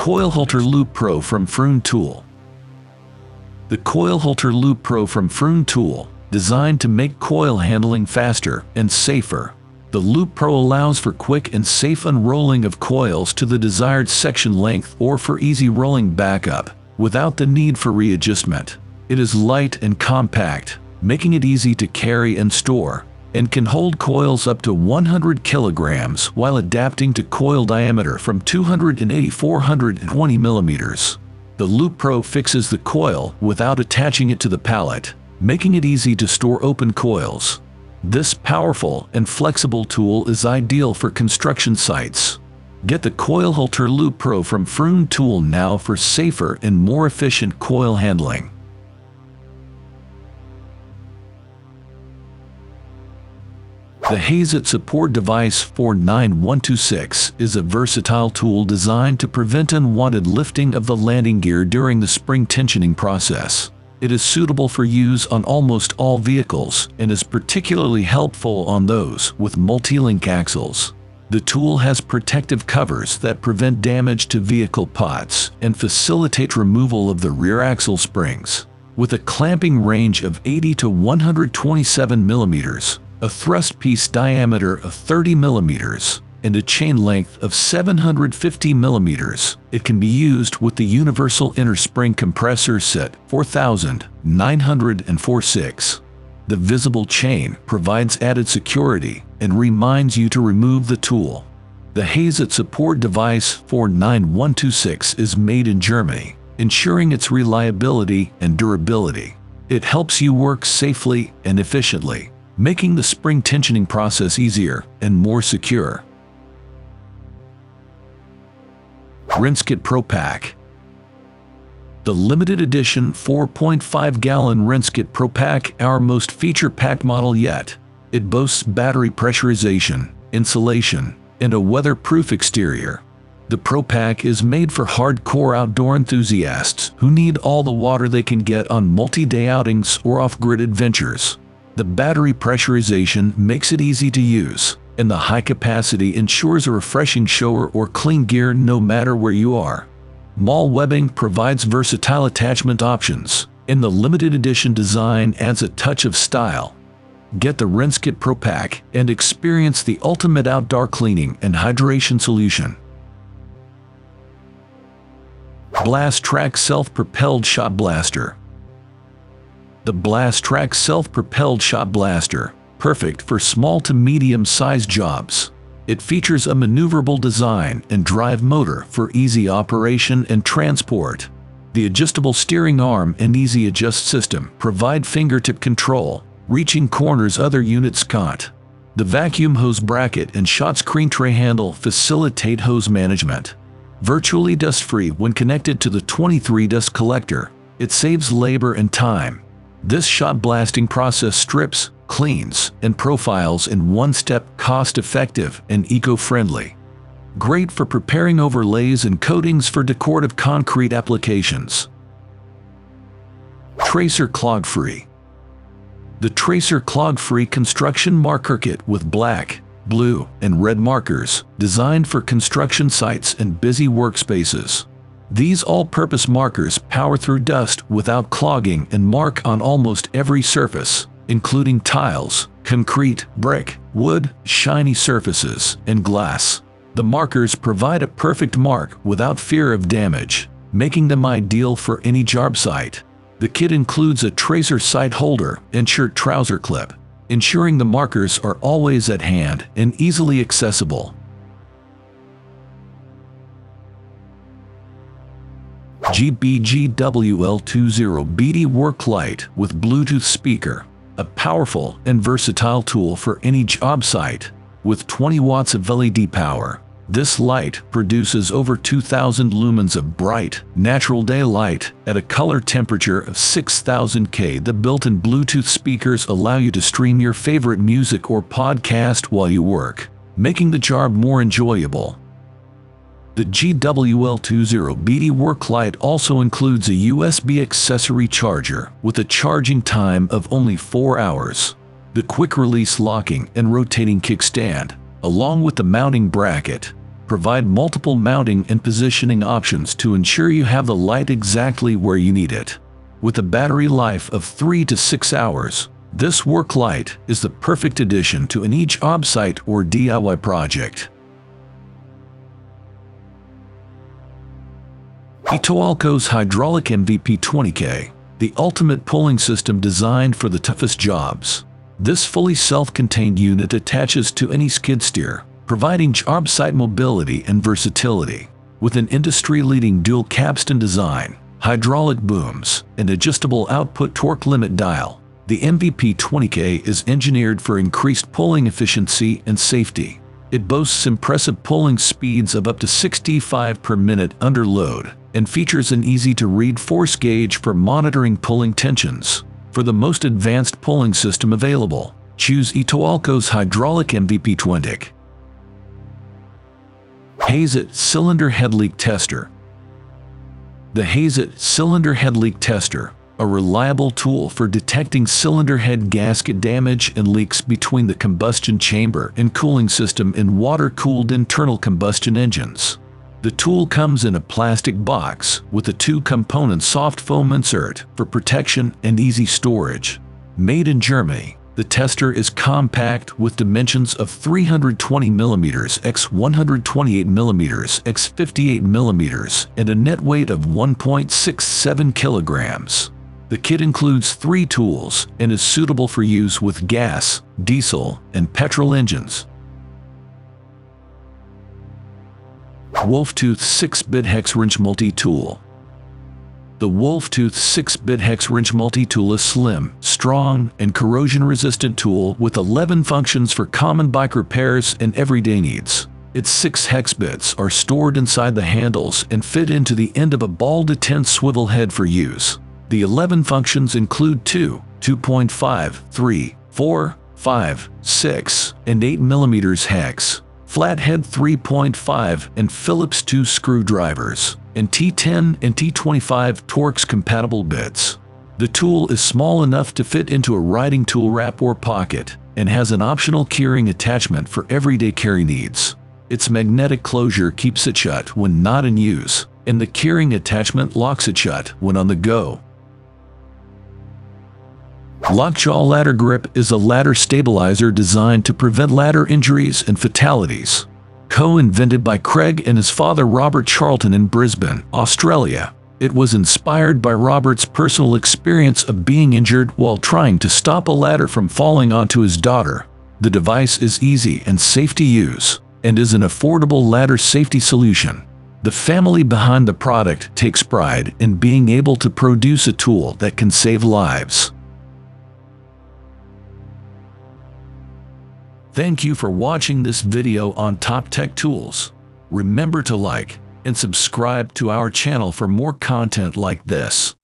Coil Halter Loop Pro from Freund Tool. The Coil Halter Loop Pro from Freund Tool, designed to make coil handling faster and safer. The Loop Pro allows for quick and safe unrolling of coils to the desired section length or for easy rolling backup, without the need for readjustment. It is light and compact, making it easy to carry and store, and can hold coils up to 100 kilograms while adapting to coil diameter from 280 420 millimeters. The Loop Pro fixes the coil without attaching it to the pallet, making it easy to store open coils. This powerful and flexible tool is ideal for construction sites. Get the Coil Halter Loop Pro from Freund Tool now for safer and more efficient coil handling. The Hazet Support Device 49126 is a versatile tool designed to prevent unwanted lifting of the landing gear during the spring tensioning process. It is suitable for use on almost all vehicles and is particularly helpful on those with multi-link axles. The tool has protective covers that prevent damage to vehicle pods and facilitate removal of the rear axle springs. With a clamping range of 80 to 127 millimeters, a thrust piece diameter of 30 millimeters, and a chain length of 750 millimeters. It can be used with the Universal Inner Spring Compressor Set 4946. The visible chain provides added security and reminds you to remove the tool. The Hazet Support Device 49126 is made in Germany, ensuring its reliability and durability. It helps you work safely and efficiently, making the spring tensioning process easier and more secure. RinseKit Pro Pack The limited edition 4.5 gallon RinseKit Pro Pack, our most feature-packed model yet. It boasts battery pressurization, insulation, and a weatherproof exterior. The Pro Pack is made for hardcore outdoor enthusiasts who need all the water they can get on multi-day outings or off-grid adventures. The battery pressurization makes it easy to use, and the high capacity ensures a refreshing shower or clean gear no matter where you are. Mall webbing provides versatile attachment options, and the limited edition design adds a touch of style. Get the RinseKit Pro Pack and experience the ultimate outdoor cleaning and hydration solution. Blastrac Self-Propelled Shot Blaster The Blastrac Self-Propelled Shot Blaster perfect for small to medium-sized jobs. It features a maneuverable design and drive motor for easy operation and transport. The adjustable steering arm and easy adjust system provide fingertip control, reaching corners other units can't. The vacuum hose bracket and shot screen tray handle facilitate hose management. Virtually dust-free when connected to the 23 dust collector, it saves labor and time. This shot blasting process strips, cleans, and profiles in one step cost-effective and eco-friendly. Great for preparing overlays and coatings for decorative concrete applications. Tracer Clog Free The Tracer Clog Free construction marker kit with black, blue, and red markers, designed for construction sites and busy workspaces. These all-purpose markers power through dust without clogging and mark on almost every surface, including tiles, concrete, brick, wood, shiny surfaces, and glass. The markers provide a perfect mark without fear of damage, making them ideal for any job site. The kit includes a tracer sight holder and shirt trouser clip, ensuring the markers are always at hand and easily accessible. GBGWL20BD Work Light with Bluetooth speaker a powerful and versatile tool for any job site. With 20 watts of LED power, this light produces over 2,000 lumens of bright, natural daylight at a color temperature of 6000 K. The built-in Bluetooth speakers allow you to stream your favorite music or podcast while you work, making the job more enjoyable. The GWL20BD work light also includes a USB accessory charger with a charging time of only 4 hours. The quick release locking and rotating kickstand, along with the mounting bracket, provide multiple mounting and positioning options to ensure you have the light exactly where you need it. With a battery life of 3 to 6 hours, this work light is the perfect addition to an each job site or DIY project. iToolco's Hydraulic MVP 20K, the ultimate pulling system designed for the toughest jobs. This fully self-contained unit attaches to any skid steer, providing job site mobility and versatility. With an industry-leading dual capstan design, hydraulic booms, and adjustable output torque limit dial, the MVP 20K is engineered for increased pulling efficiency and safety. It boasts impressive pulling speeds of up to 65 per minute under load and features an easy-to-read force gauge for monitoring pulling tensions. For the most advanced pulling system available, choose iToolco's Hydraulic MVP 20. Hazet Cylinder Head Leak Tester The Hazet Cylinder Head Leak Tester a reliable tool for detecting cylinder head gasket damage and leaks between the combustion chamber and cooling system in water-cooled internal combustion engines. The tool comes in a plastic box with a two-component soft foam insert for protection and easy storage. Made in Germany, the tester is compact with dimensions of 320 mm x 128 mm x 58 mm and a net weight of 1.67 kilograms. The kit includes three tools and is suitable for use with gas, diesel, and petrol engines. Wolftooth 6-bit hex wrench multi-tool The Wolftooth 6-bit hex wrench multi-tool is slim, strong, and corrosion-resistant tool with 11 functions for common bike repairs and everyday needs. Its six hex bits are stored inside the handles and fit into the end of a ball detent swivel head for use. The 11 functions include 2, 2.5, 3, 4, 5, 6, and 8 mm hex, flathead 3.5 and Phillips 2 screwdrivers, and T10 and T25 Torx compatible bits. The tool is small enough to fit into a riding tool wrap or pocket and has an optional keyring attachment for everyday carry needs. Its magnetic closure keeps it shut when not in use, and the keyring attachment locks it shut when on the go. Lockjaw Ladder Grip is a ladder stabilizer designed to prevent ladder injuries and fatalities. Co-invented by Craig and his father Robert Charlton in Brisbane, Australia, it was inspired by Robert's personal experience of being injured while trying to stop a ladder from falling onto his daughter. The device is easy and safe to use, and is an affordable ladder safety solution. The family behind the product takes pride in being able to produce a tool that can save lives. Thank you for watching this video on Top Tech Tools. Remember to like and subscribe to our channel for more content like this.